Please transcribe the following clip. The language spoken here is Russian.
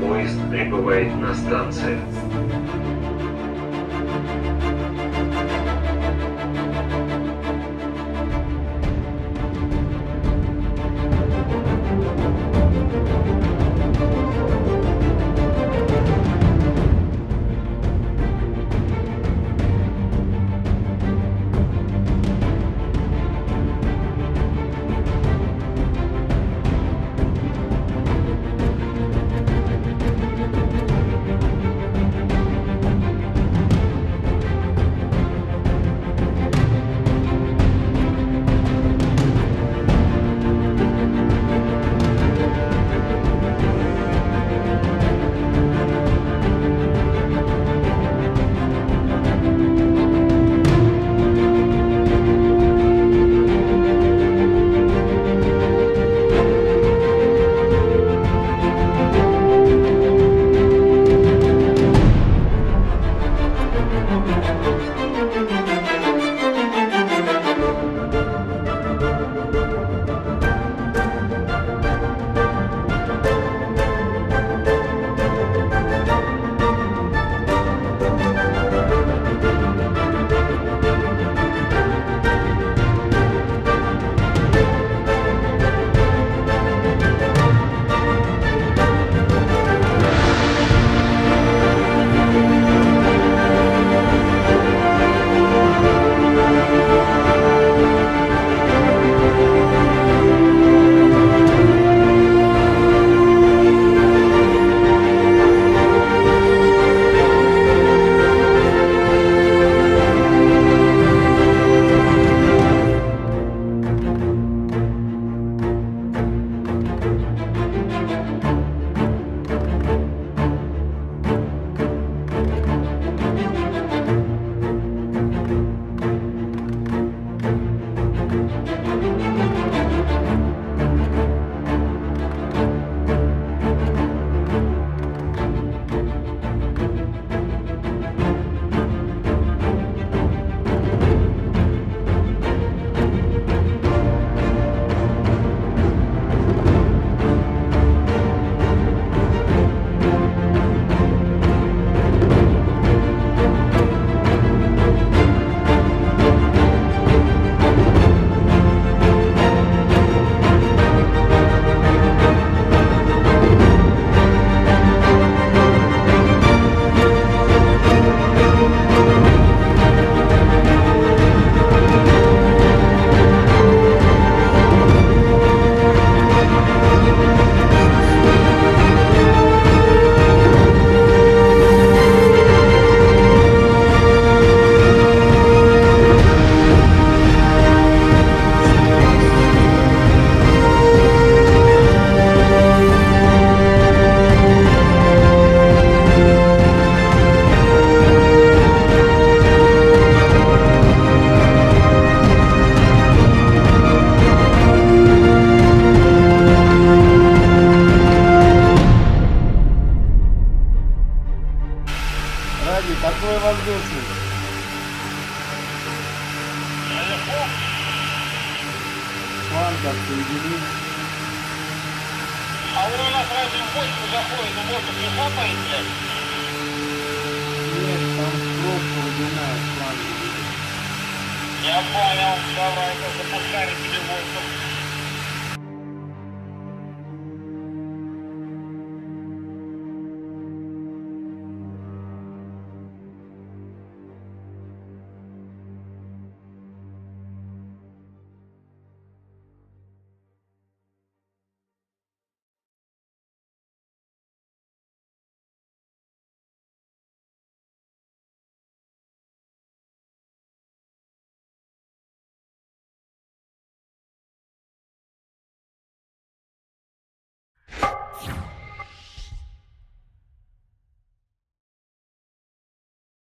Поезд прибывает на станцию. Воздушный? Планка соедини. А он у нас разве в бочку заходит, но воздух не хапает, блядь? Нет, там пробка водяная, планка. Я понял, давай, запускали тебе воздух.